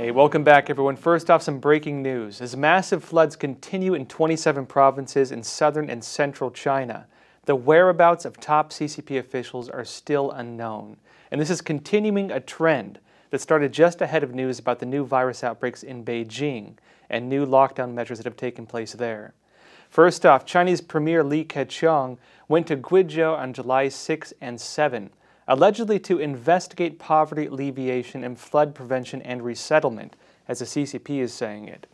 Hey, welcome back everyone. First off, some breaking news. As massive floods continue in 27 provinces in southern and central China, the whereabouts of top CCP officials are still unknown. And this is continuing a trend that started just ahead of news about the new virus outbreaks in Beijing and new lockdown measures that have taken place there. First off, Chinese Premier Li Keqiang went to Guizhou on July 6 and 7 allegedly to investigate poverty alleviation and flood prevention and resettlement, as the CCP is saying it.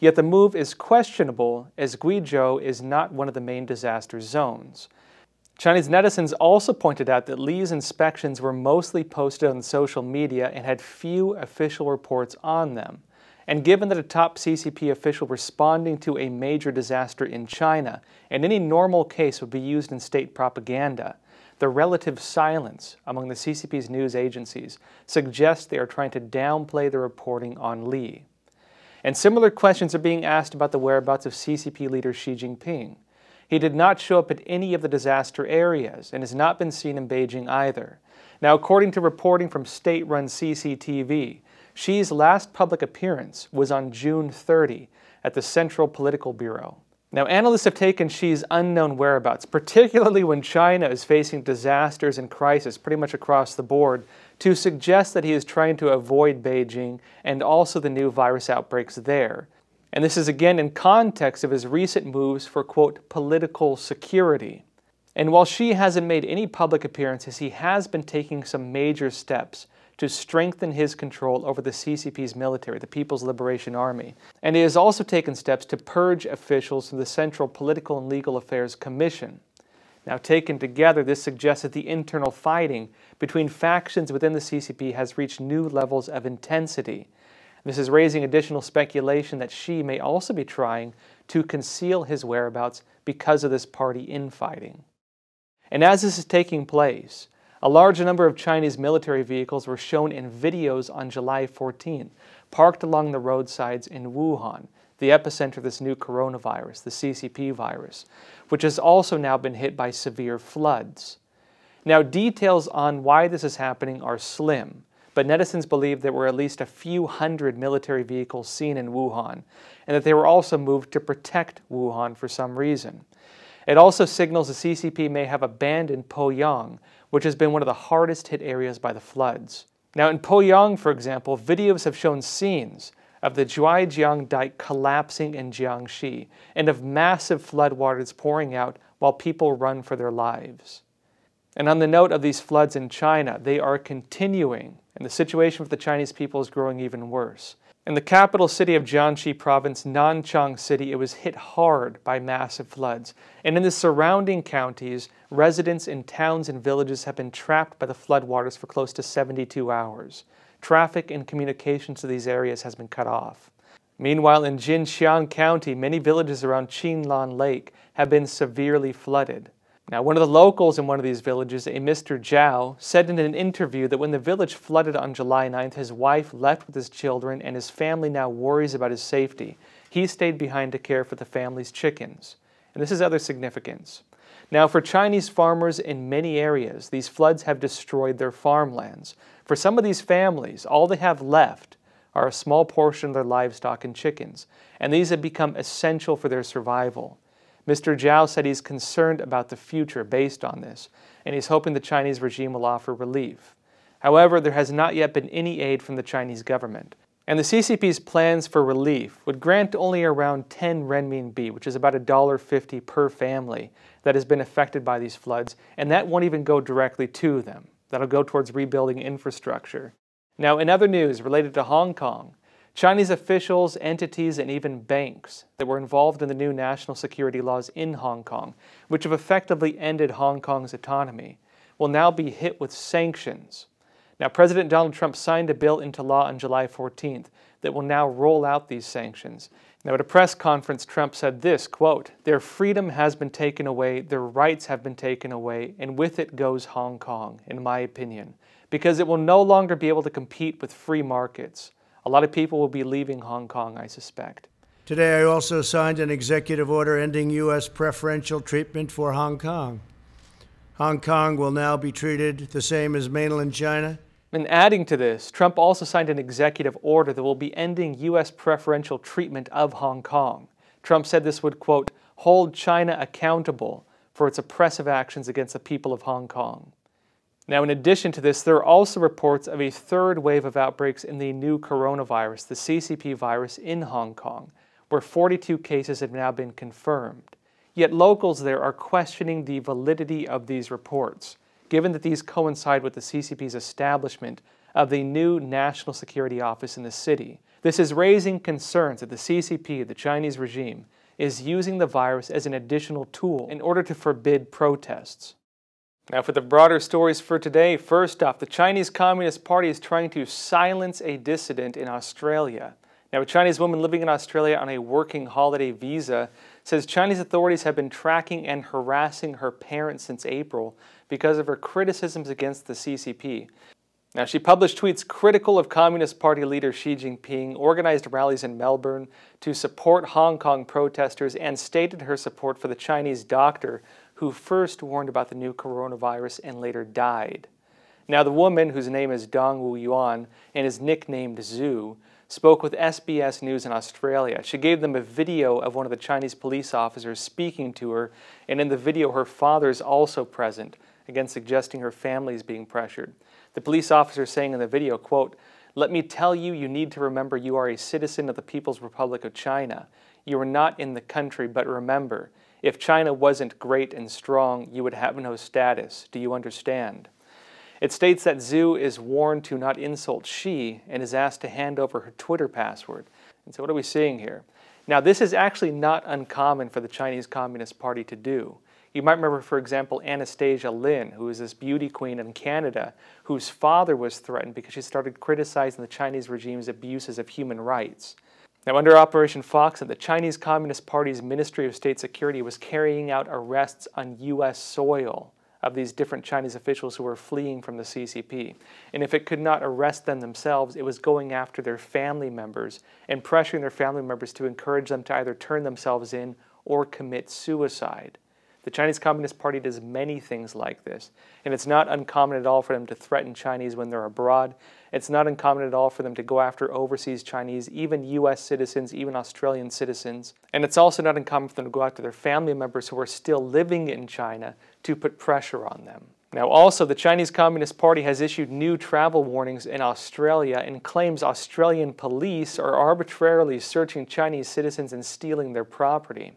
Yet the move is questionable as Guizhou is not one of the main disaster zones. Chinese netizens also pointed out that Li's inspections were mostly posted on social media and had few official reports on them. And given that a top CCP official responding to a major disaster in China in any normal case would be used in state propaganda, the relative silence among the CCP's news agencies suggests they are trying to downplay the reporting on Li. And similar questions are being asked about the whereabouts of CCP leader Xi Jinping. He did not show up at any of the disaster areas and has not been seen in Beijing either. Now, according to reporting from state run CCTV, Xi's last public appearance was on June 30 at the Central Political Bureau. Now, analysts have taken Xi's unknown whereabouts, particularly when China is facing disasters and crisis pretty much across the board, to suggest that he is trying to avoid Beijing and also the new virus outbreaks there. And this is again in context of his recent moves for, quote, political security. And while Xi hasn't made any public appearances, he has been taking some major steps to strengthen his control over the CCP's military, the People's Liberation Army. And he has also taken steps to purge officials from the Central Political and Legal Affairs Commission. Now, taken together, this suggests that the internal fighting between factions within the CCP has reached new levels of intensity. This is raising additional speculation that Xi may also be trying to conceal his whereabouts because of this party infighting. And as this is taking place, a large number of Chinese military vehicles were shown in videos on July 14, parked along the roadsides in Wuhan, the epicenter of this new coronavirus, the CCP virus, which has also now been hit by severe floods. Now, details on why this is happening are slim, but netizens believe there were at least a few hundred military vehicles seen in Wuhan, and that they were also moved to protect Wuhan for some reason. It also signals the CCP may have abandoned Poyang, which has been one of the hardest hit areas by the floods. Now, in Poyang, for example, videos have shown scenes of the Zhuaijiang dike collapsing in Jiangxi and of massive floodwaters pouring out while people run for their lives. And on the note of these floods in China, they are continuing, and the situation for the Chinese people is growing even worse. In the capital city of Jiangxi province, Nanchang City, it was hit hard by massive floods. And in the surrounding counties, residents in towns and villages have been trapped by the floodwaters for close to 72 hours. Traffic and communications to these areas has been cut off. Meanwhile, in Jinxian County, many villages around Qinlan Lake have been severely flooded. Now, one of the locals in one of these villages, a Mr. Zhao, said in an interview that when the village flooded on July 9th, his wife left with his children and his family now worries about his safety. He stayed behind to care for the family's chickens. And this is other significance. Now, for Chinese farmers in many areas, these floods have destroyed their farmlands. For some of these families, all they have left are a small portion of their livestock and chickens, and these have become essential for their survival. Mr. Zhao said he's concerned about the future based on this, and he's hoping the Chinese regime will offer relief. However, there has not yet been any aid from the Chinese government. And the CCP's plans for relief would grant only around 10 renminbi, which is about $1.50 per family that has been affected by these floods, and that won't even go directly to them. That'll go towards rebuilding infrastructure. Now, in other news related to Hong Kong, Chinese officials, entities, and even banks that were involved in the new national security laws in Hong Kong, which have effectively ended Hong Kong's autonomy, will now be hit with sanctions. Now, President Donald Trump signed a bill into law on July 14th that will now roll out these sanctions. Now, at a press conference, Trump said this, quote, Their freedom has been taken away, their rights have been taken away, and with it goes Hong Kong, in my opinion, because it will no longer be able to compete with free markets. A lot of people will be leaving Hong Kong, I suspect. Today, I also signed an executive order ending U.S. preferential treatment for Hong Kong. Hong Kong will now be treated the same as mainland China And adding to this, Trump also signed an executive order that will be ending U.S. preferential treatment of Hong Kong. Trump said this would, quote, hold China accountable for its oppressive actions against the people of Hong Kong. Now, in addition to this, there are also reports of a third wave of outbreaks in the new coronavirus, the CCP virus, in Hong Kong, where 42 cases have now been confirmed. Yet locals there are questioning the validity of these reports, given that these coincide with the CCP's establishment of the new National Security Office in the city. This is raising concerns that the CCP, the Chinese regime, is using the virus as an additional tool in order to forbid protests. Now, for the broader stories for today, first off, the Chinese Communist Party is trying to silence a dissident in Australia. Now, a Chinese woman living in Australia on a working holiday visa says Chinese authorities have been tracking and harassing her parents since April because of her criticisms against the CCP. Now, she published tweets critical of Communist Party leader Xi Jinping, organized rallies in Melbourne to support Hong Kong protesters, and stated her support for the Chinese doctor who first warned about the new coronavirus and later died. Now, the woman, whose name is Dong Wu Yuan and is nicknamed Zhu, spoke with SBS News in Australia. She gave them a video of one of the Chinese police officers speaking to her, and in the video, her father is also present, again suggesting her family is being pressured. The police officer saying in the video, quote, let me tell you, you need to remember you are a citizen of the People's Republic of China. You are not in the country, but remember, if China wasn't great and strong, you would have no status. Do you understand? It states that Zhu is warned to not insult Xi and is asked to hand over her Twitter password. And so what are we seeing here? Now, this is actually not uncommon for the Chinese Communist Party to do. You might remember, for example, Anastasia Lin, who is this beauty queen in Canada, whose father was threatened because she started criticizing the Chinese regime's abuses of human rights. Now, under Operation Fox Hunt, the Chinese Communist Party's Ministry of State Security was carrying out arrests on U.S. soil of these different Chinese officials who were fleeing from the CCP. And if it could not arrest them themselves, it was going after their family members and pressuring their family members to encourage them to either turn themselves in or commit suicide. The Chinese Communist Party does many things like this, and it's not uncommon at all for them to threaten Chinese when they're abroad. It's not uncommon at all for them to go after overseas Chinese, even U.S. citizens, even Australian citizens. And it's also not uncommon for them to go after their family members who are still living in China to put pressure on them. Now, also, the Chinese Communist Party has issued new travel warnings in Australia and claims Australian police are arbitrarily searching Chinese citizens and stealing their property.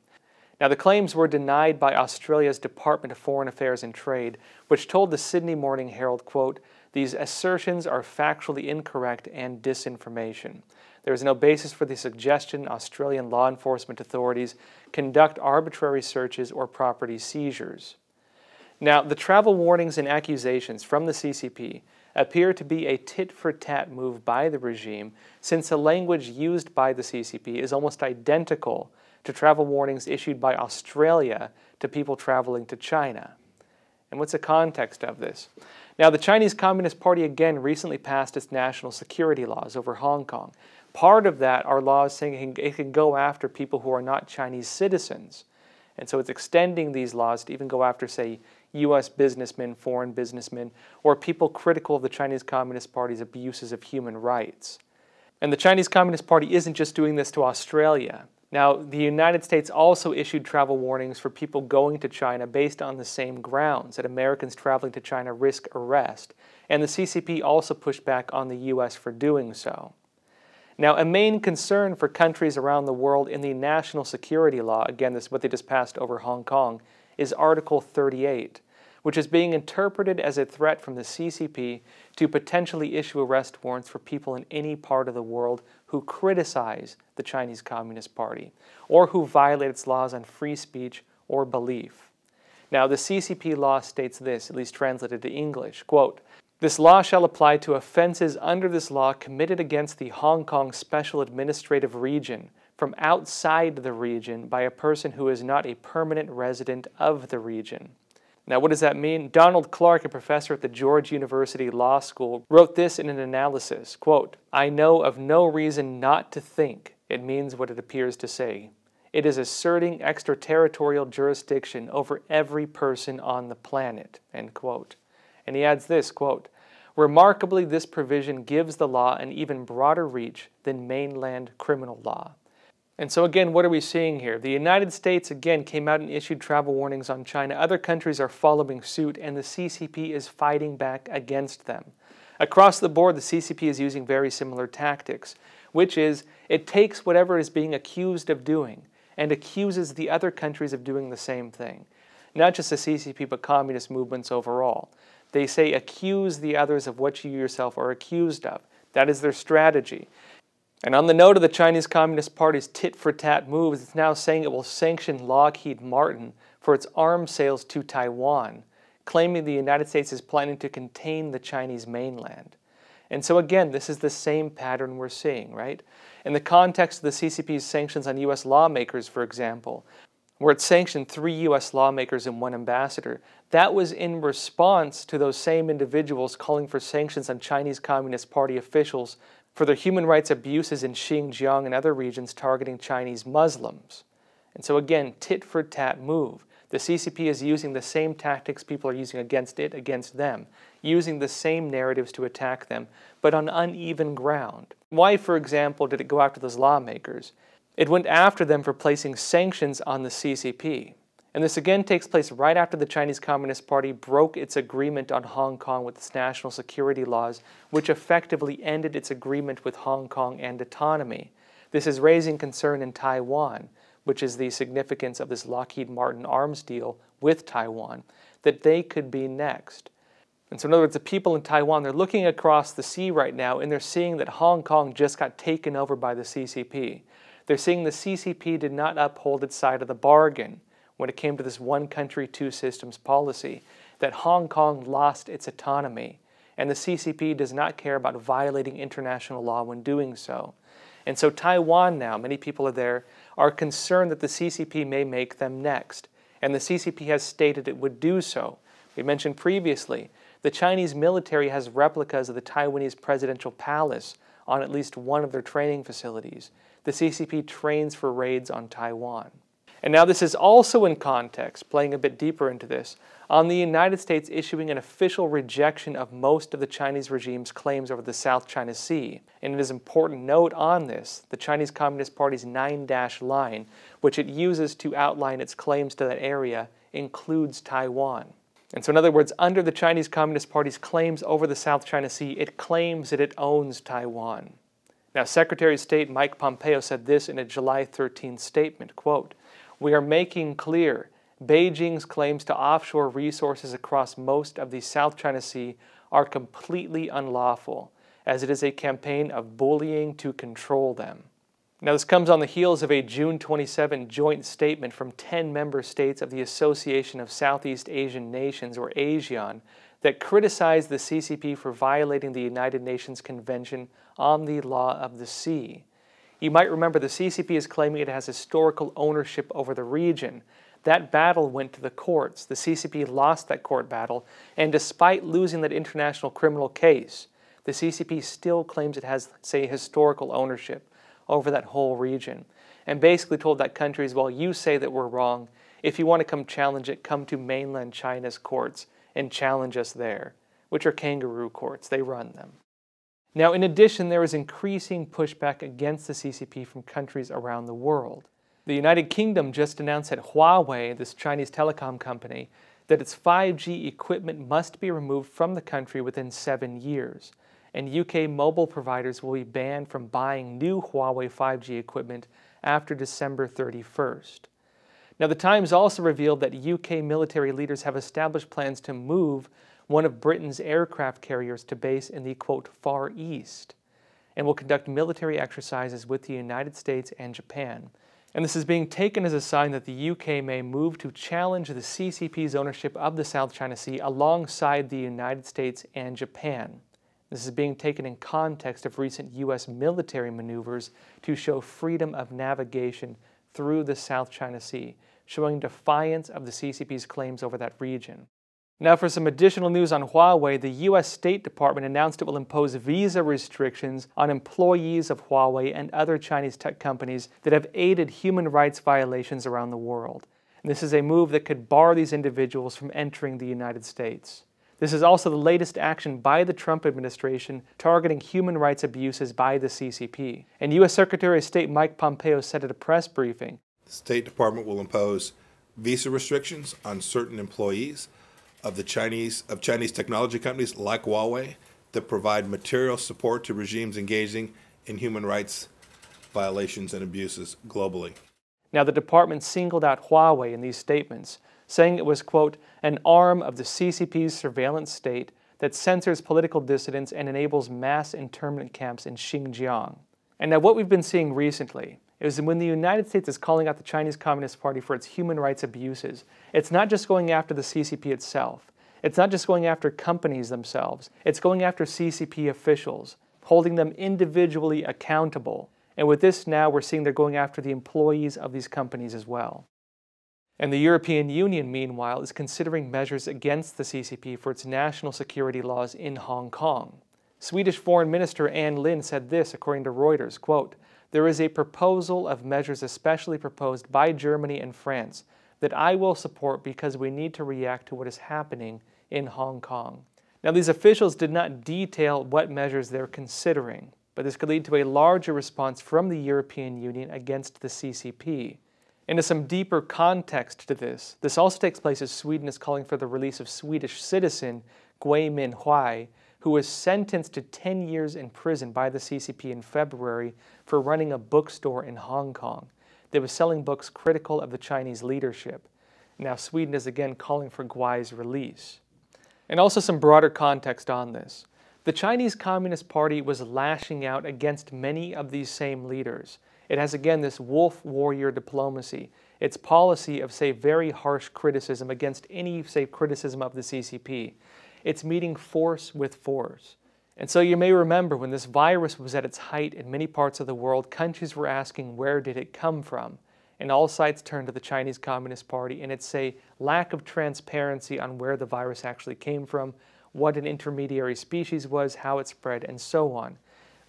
Now, the claims were denied by Australia's Department of Foreign Affairs and Trade, which told the Sydney Morning Herald, quote, these assertions are factually incorrect and disinformation. There is no basis for the suggestion Australian law enforcement authorities conduct arbitrary searches or property seizures. Now, the travel warnings and accusations from the CCP appear to be a tit for tat move by the regime, since the language used by the CCP is almost identical to travel warnings issued by Australia to people traveling to China. And what's the context of this? Now, the Chinese Communist Party again recently passed its national security laws over Hong Kong. Part of that are laws saying it can go after people who are not Chinese citizens. And so it's extending these laws to even go after, say, U.S. businessmen, foreign businessmen, or people critical of the Chinese Communist Party's abuses of human rights. And the Chinese Communist Party isn't just doing this to Australia. Now, the United States also issued travel warnings for people going to China based on the same grounds that Americans traveling to China risk arrest, and the CCP also pushed back on the U.S. for doing so. Now, a main concern for countries around the world in the national security law, again, this is what they just passed over Hong Kong, is Article 38, which is being interpreted as a threat from the CCP to potentially issue arrest warrants for people in any part of the world who criticize the Chinese Communist Party or who violate its laws on free speech or belief. Now, the CCP law states this, at least translated to English, quote, this law shall apply to offenses under this law committed against the Hong Kong Special Administrative Region from outside the region by a person who is not a permanent resident of the region. Now, what does that mean? Donald Clarke, a professor at the George University Law School, wrote this in an analysis, quote, I know of no reason not to think it means what it appears to say. It is asserting extraterritorial jurisdiction over every person on the planet, end quote. And he adds this, quote, Remarkably, this provision gives the law an even broader reach than mainland criminal law. And so, again, what are we seeing here? The United States, again, came out and issued travel warnings on China. Other countries are following suit, and the CCP is fighting back against them. Across the board, the CCP is using very similar tactics, which is it takes whatever is being accused of doing and accuses the other countries of doing the same thing. Not just the CCP, but communist movements overall. They say accuse the others of what you yourself are accused of. That is their strategy. And on the note of the Chinese Communist Party's tit for tat moves, it's now saying it will sanction Lockheed Martin for its arms sales to Taiwan, claiming the United States is planning to contain the Chinese mainland. And so, again, this is the same pattern we're seeing, right? In the context of the CCP's sanctions on U.S. lawmakers, for example, where it sanctioned three U.S. lawmakers and one ambassador, that was in response to those same individuals calling for sanctions on Chinese Communist Party officials for their human rights abuses in Xinjiang and other regions targeting Chinese Muslims. And so, again, tit for tat move. The CCP is using the same tactics people are using against it, against them, using the same narratives to attack them, but on uneven ground. Why, for example, did it go after those lawmakers? It went after them for placing sanctions on the CCP. And this again takes place right after the Chinese Communist Party broke its agreement on Hong Kong with its national security laws, which effectively ended its agreement with Hong Kong and autonomy. This is raising concern in Taiwan, which is the significance of this Lockheed Martin arms deal with Taiwan, that they could be next. And so, in other words, the people in Taiwan, they're looking across the sea right now and they're seeing that Hong Kong just got taken over by the CCP. They're seeing the CCP did not uphold its side of the bargain when it came to this one country, two systems policy, that Hong Kong lost its autonomy, and the CCP does not care about violating international law when doing so. And so Taiwan now, many people are there, are concerned that the CCP may make them next, and the CCP has stated it would do so. We mentioned previously, the Chinese military has replicas of the Taiwanese presidential palace on at least one of their training facilities. The CCP trains for raids on Taiwan. And now this is also in context, playing a bit deeper into this, on the United States issuing an official rejection of most of the Chinese regime's claims over the South China Sea. And it is important note on this, the Chinese Communist Party's nine-dash line, which it uses to outline its claims to that area, includes Taiwan. And so in other words, under the Chinese Communist Party's claims over the South China Sea, it claims that it owns Taiwan. Now, Secretary of State Mike Pompeo said this in a July 13 statement, quote, we are making clear Beijing's claims to offshore resources across most of the South China Sea are completely unlawful, as it is a campaign of bullying to control them. Now, this comes on the heels of a June 27 joint statement from 10 member states of the Association of Southeast Asian Nations, or ASEAN, that criticized the CCP for violating the United Nations Convention on the Law of the Sea. You might remember the CCP is claiming it has historical ownership over the region. That battle went to the courts. The CCP lost that court battle, and despite losing that international criminal case, the CCP still claims it has, say, historical ownership over that whole region, and basically told that country countries, well, you say that we're wrong. If you want to come challenge it, come to mainland China's courts and challenge us there, which are kangaroo courts. They run them. Now, in addition, there is increasing pushback against the CCP from countries around the world. The United Kingdom just announced that Huawei, this Chinese telecom company, that its 5G equipment must be removed from the country within seven years, and UK mobile providers will be banned from buying new Huawei 5G equipment after December 31st. Now, the Times also revealed that UK military leaders have established plans to move one of Britain's aircraft carriers to base in the quote, Far East, and will conduct military exercises with the United States and Japan. And this is being taken as a sign that the UK may move to challenge the CCP's ownership of the South China Sea alongside the United States and Japan. This is being taken in context of recent U.S. military maneuvers to show freedom of navigation through the South China Sea, showing defiance of the CCP's claims over that region. Now, for some additional news on Huawei, the U.S. State Department announced it will impose visa restrictions on employees of Huawei and other Chinese tech companies that have aided human rights violations around the world. And this is a move that could bar these individuals from entering the United States. This is also the latest action by the Trump administration targeting human rights abuses by the CCP. And U.S. Secretary of State Mike Pompeo said at a press briefing The State Department will impose visa restrictions on certain employees of the Chinese of Chinese technology companies like Huawei that provide material support to regimes engaging in human rights violations and abuses globally. Now, the department singled out Huawei in these statements, saying it was, quote, an arm of the CCP's surveillance state that censors political dissidents and enables mass internment camps in Xinjiang. And now, what we've been seeing recently is when the United States is calling out the Chinese Communist Party for its human rights abuses, it's not just going after the CCP itself. It's not just going after companies themselves. It's going after CCP officials, holding them individually accountable. And with this now, we're seeing they're going after the employees of these companies as well. And the European Union, meanwhile, is considering measures against the CCP for its national security laws in Hong Kong. Swedish Foreign Minister Ann Linde said this, according to Reuters, quote, there is a proposal of measures especially proposed by Germany and France that I will support because we need to react to what is happening in Hong Kong. Now, these officials did not detail what measures they're considering, but this could lead to a larger response from the European Union against the CCP. Into some deeper context to this, this also takes place as Sweden is calling for the release of Swedish citizen Gui Minhai, who was sentenced to 10 years in prison by the CCP in February for running a bookstore in Hong Kong that was selling books critical of the Chinese leadership. Now, Sweden is again calling for Gui's release. And also some broader context on this. The Chinese Communist Party was lashing out against many of these same leaders. It has again this wolf warrior diplomacy. Its policy of, say, very harsh criticism against any, say, criticism of the CCP. It's meeting force with force. And so you may remember when this virus was at its height in many parts of the world, countries were asking where did it come from? And all sides turned to the Chinese Communist Party and its a lack of transparency on where the virus actually came from, what an intermediary species was, how it spread, and so on.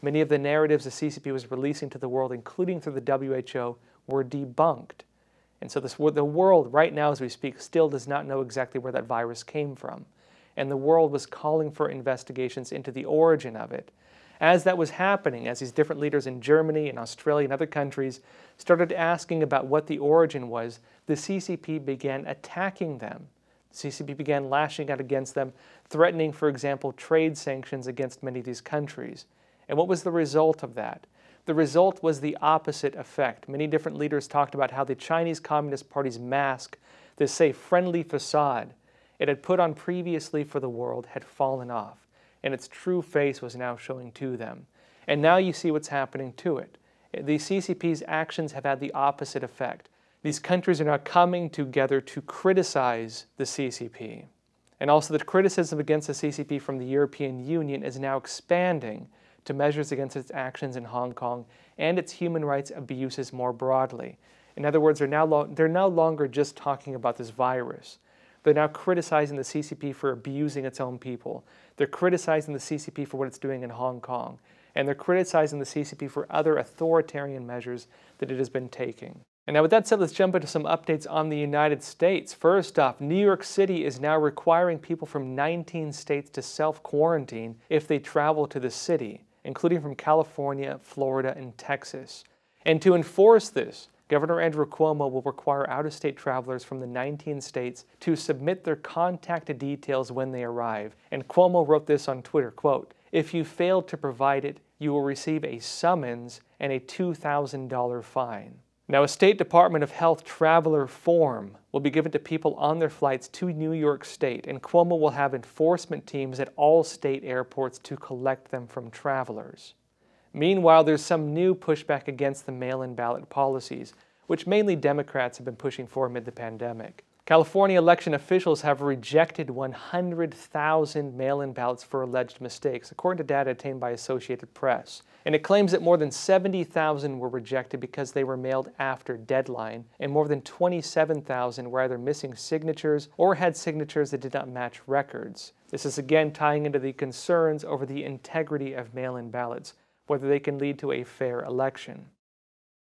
Many of the narratives the CCP was releasing to the world, including through the WHO, were debunked. And so this, the world, right now as we speak, still does not know exactly where that virus came from. And the world was calling for investigations into the origin of it. As that was happening, as these different leaders in Germany and Australia and other countries started asking about what the origin was, the CCP began attacking them. The CCP began lashing out against them, threatening, for example, trade sanctions against many of these countries. And what was the result of that? The result was the opposite effect. Many different leaders talked about how the Chinese Communist Party's mask, this, say, friendly facade it had put on previously for the world, had fallen off, and its true face was now showing to them. And now you see what's happening to it. The CCP's actions have had the opposite effect. These countries are now coming together to criticize the CCP. And also, the criticism against the CCP from the European Union is now expanding to measures against its actions in Hong Kong and its human rights abuses more broadly. In other words, they're, now they're no longer just talking about this virus. They're now criticizing the CCP for abusing its own people. They're criticizing the CCP for what it's doing in Hong Kong. And they're criticizing the CCP for other authoritarian measures that it has been taking. And now, with that said, let's jump into some updates on the United States. First off, New York City is now requiring people from 19 states to self quarantine if they travel to the city including from California, Florida, and Texas. And to enforce this, Governor Andrew Cuomo will require out of state travelers from the 19 states to submit their contact details when they arrive. And Cuomo wrote this on Twitter quote, If you fail to provide it, you will receive a summons and a $2,000 fine. Now, a State Department of Health traveler form will be given to people on their flights to New York State, and Cuomo will have enforcement teams at all state airports to collect them from travelers. Meanwhile, there's some new pushback against the mail in ballot policies, which mainly Democrats have been pushing for amid the pandemic. California election officials have rejected 100,000 mail in ballots for alleged mistakes, according to data obtained by Associated Press. And it claims that more than 70,000 were rejected because they were mailed after deadline, and more than 27,000 were either missing signatures or had signatures that did not match records. This is again tying into the concerns over the integrity of mail in ballots, whether they can lead to a fair election.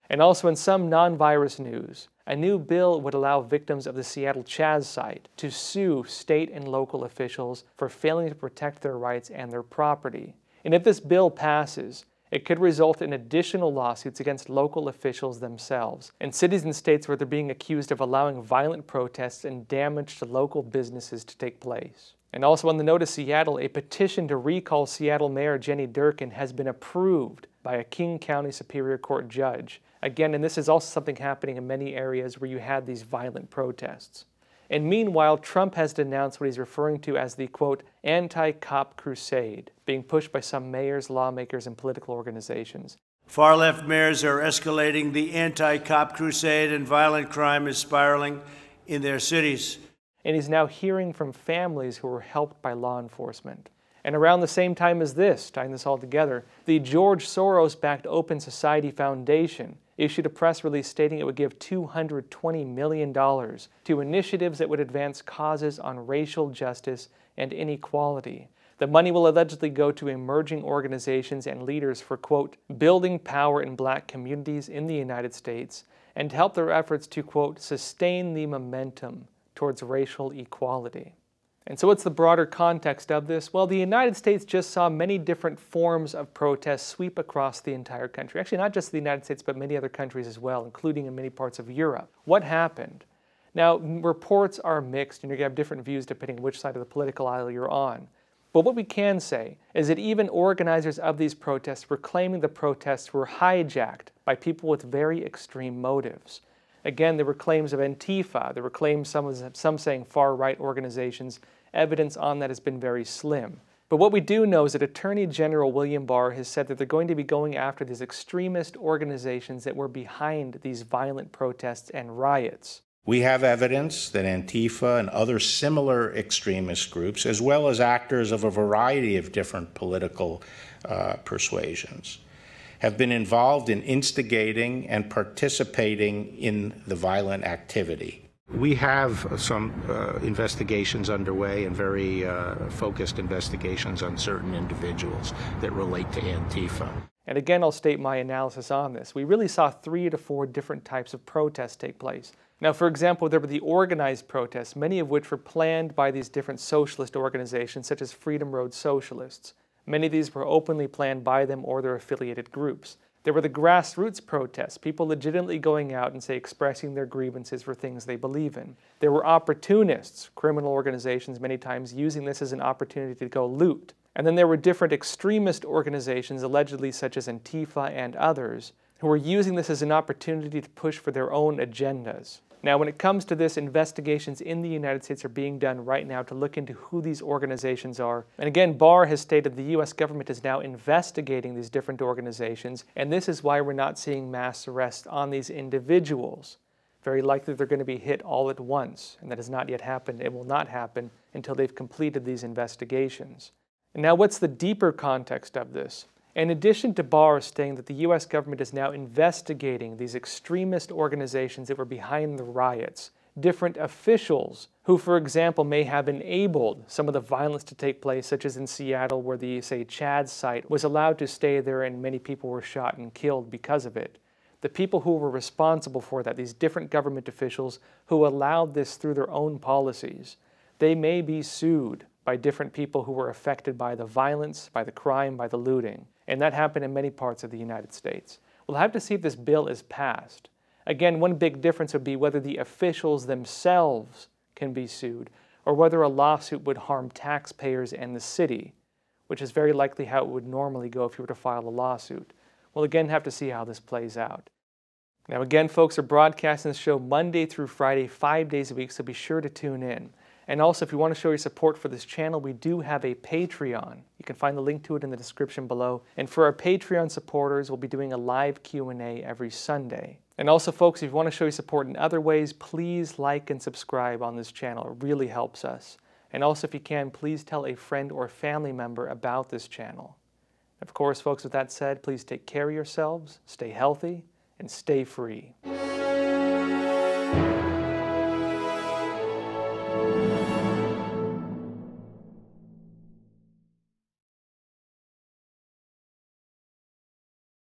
And also in some non-virus news, a new bill would allow victims of the Seattle Chaz site to sue state and local officials for failing to protect their rights and their property. And if this bill passes, it could result in additional lawsuits against local officials themselves and cities and states where they're being accused of allowing violent protests and damage to local businesses to take place. And also on the note of Seattle, a petition to recall Seattle Mayor Jenny Durkan has been approved by a King County Superior Court judge. Again, and this is also something happening in many areas where you had these violent protests. And meanwhile, Trump has denounced what he's referring to as the quote, anti cop crusade, being pushed by some mayors, lawmakers, and political organizations. Far left mayors are escalating the anti cop crusade, and violent crime is spiraling in their cities. And he's now hearing from families who were helped by law enforcement. And around the same time as this, tying this all together, the George Soros backed Open Society Foundation issued a press release stating it would give $220 million to initiatives that would advance causes on racial justice and inequality. The money will allegedly go to emerging organizations and leaders for, quote, building power in black communities in the United States and help their efforts to, quote, sustain the momentum towards racial equality. And so, what's the broader context of this? Well, the United States just saw many different forms of protest sweep across the entire country. Actually, not just the United States, but many other countries as well, including in many parts of Europe. What happened? Now, reports are mixed, and you're going to have different views depending on which side of the political aisle you're on. But what we can say is that even organizers of these protests were claiming the protests were hijacked by people with very extreme motives. Again, there were claims of Antifa, there were claims, some, some saying far right organizations, evidence on that has been very slim. But what we do know is that Attorney General William Barr has said that they're going to be going after these extremist organizations that were behind these violent protests and riots. We have evidence that Antifa and other similar extremist groups, as well as actors of a variety of different political uh, persuasions, have been involved in instigating and participating in the violent activity. We have some uh, investigations underway and very uh, focused investigations on certain individuals that relate to Antifa. And again, I'll state my analysis on this. We really saw three to four different types of protests take place. Now, for example, there were the organized protests, many of which were planned by these different socialist organizations, such as Freedom Road Socialists. Many of these were openly planned by them or their affiliated groups. There were the grassroots protests, people legitimately going out and, say, expressing their grievances for things they believe in. There were opportunists, criminal organizations many times using this as an opportunity to go loot. And then there were different extremist organizations, allegedly such as Antifa and others, who were using this as an opportunity to push for their own agendas. Now, when it comes to this, investigations in the United States are being done right now to look into who these organizations are. And again, Barr has stated the U.S. government is now investigating these different organizations, and this is why we're not seeing mass arrests on these individuals. Very likely they're going to be hit all at once, and that has not yet happened. It will not happen until they've completed these investigations. And now, what's the deeper context of this? In addition to Barr stating that the U.S. government is now investigating these extremist organizations that were behind the riots, different officials who, for example, may have enabled some of the violence to take place, such as in Seattle, where the, say, Chaz site was allowed to stay there and many people were shot and killed because of it. The people who were responsible for that, these different government officials who allowed this through their own policies, they may be sued by different people who were affected by the violence, by the crime, by the looting. And that happened in many parts of the United States. We'll have to see if this bill is passed. Again, one big difference would be whether the officials themselves can be sued or whether a lawsuit would harm taxpayers and the city, which is very likely how it would normally go if you were to file a lawsuit. We'll again have to see how this plays out. Now, again, folks are broadcasting this show Monday through Friday, five days a week, so be sure to tune in. And also, if you want to show your support for this channel, we do have a Patreon. You can find the link to it in the description below. And for our Patreon supporters, we'll be doing a live Q&A every Sunday. And also, folks, if you want to show your support in other ways, please like and subscribe on this channel. It really helps us. And also, if you can, please tell a friend or family member about this channel. Of course, folks, with that said, please take care of yourselves, stay healthy, and stay free.